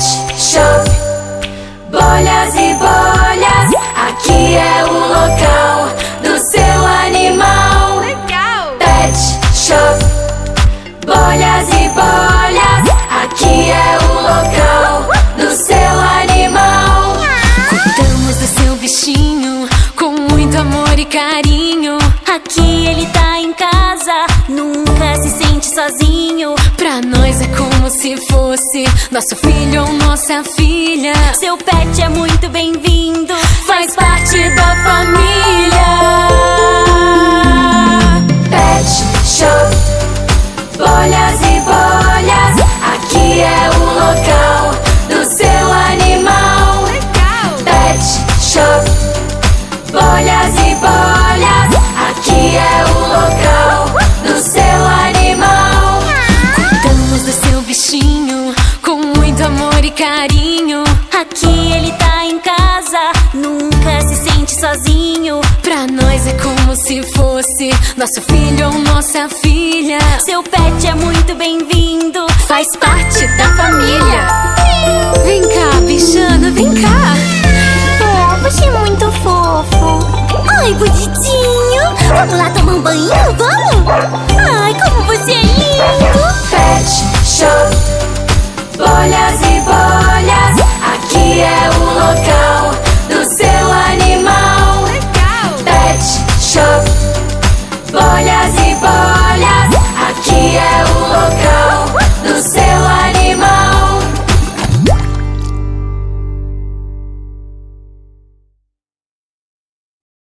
Pet Shop, bolhas e bolhas. Aqui é o local do seu animal. Legal! Pet Shop, bolhas e bolhas. Aqui é o local do seu animal. Cuidamos do seu bichinho com muito amor e carinho. Aqui ele tá se fosse nosso filho ou nossa filha. Seu pet é muito bem-vindo, Faz parte da família. Com muito amor e carinho. Aqui ele tá em casa, nunca se sente sozinho. Pra nós é como se fosse nosso filho ou nossa filha. Seu pet é muito bem-vindo, Faz parte da família. Vem cá, bichana, vem cá. Oh, você é muito fofo. Ai, bonitinho. Vamos lá tomar um banho, vamos?